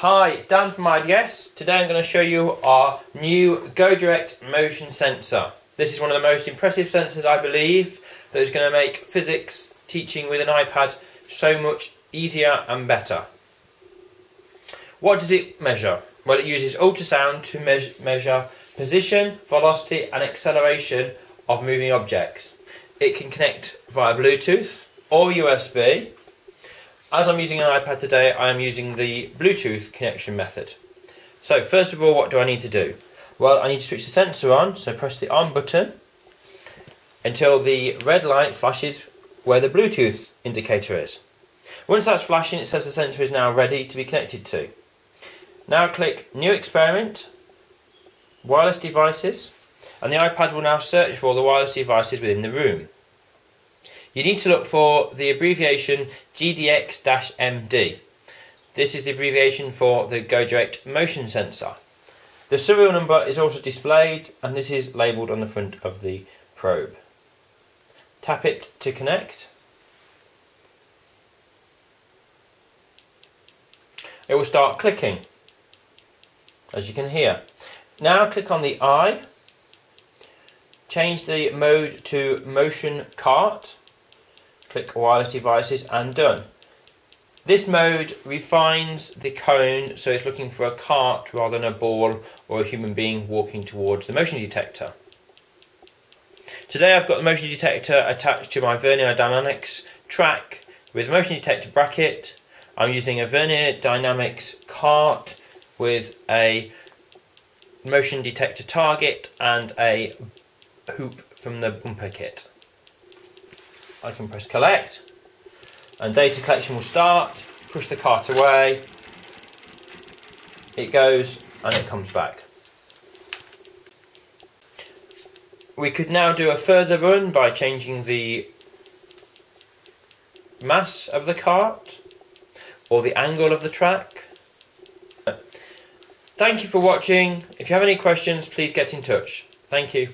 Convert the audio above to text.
Hi, it's Dan from IDS. Today I'm going to show you our new GoDirect motion sensor. This is one of the most impressive sensors I believe that is going to make physics teaching with an iPad so much easier and better. What does it measure? Well, it uses ultrasound to me measure position, velocity and acceleration of moving objects. It can connect via Bluetooth or USB as I'm using an iPad today, I am using the Bluetooth connection method. So first of all, what do I need to do? Well, I need to switch the sensor on, so press the on button until the red light flashes where the Bluetooth indicator is. Once that's flashing, it says the sensor is now ready to be connected to. Now click New Experiment, Wireless Devices, and the iPad will now search for all the wireless devices within the room you need to look for the abbreviation GDX-MD. This is the abbreviation for the GoDirect motion sensor. The serial number is also displayed and this is labelled on the front of the probe. Tap it to connect. It will start clicking, as you can hear. Now click on the eye, change the mode to motion cart, click wireless devices and done. This mode refines the cone so it's looking for a cart rather than a ball or a human being walking towards the motion detector. Today I've got the motion detector attached to my Vernier Dynamics track with motion detector bracket. I'm using a Vernier Dynamics cart with a motion detector target and a hoop from the bumper kit. I can press collect and data collection will start, push the cart away, it goes and it comes back. We could now do a further run by changing the mass of the cart or the angle of the track. Thank you for watching. If you have any questions, please get in touch. Thank you.